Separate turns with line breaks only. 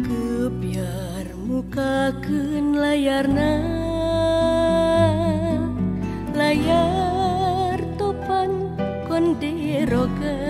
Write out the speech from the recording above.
kebiar mukaken layarna. Layar topan konderogan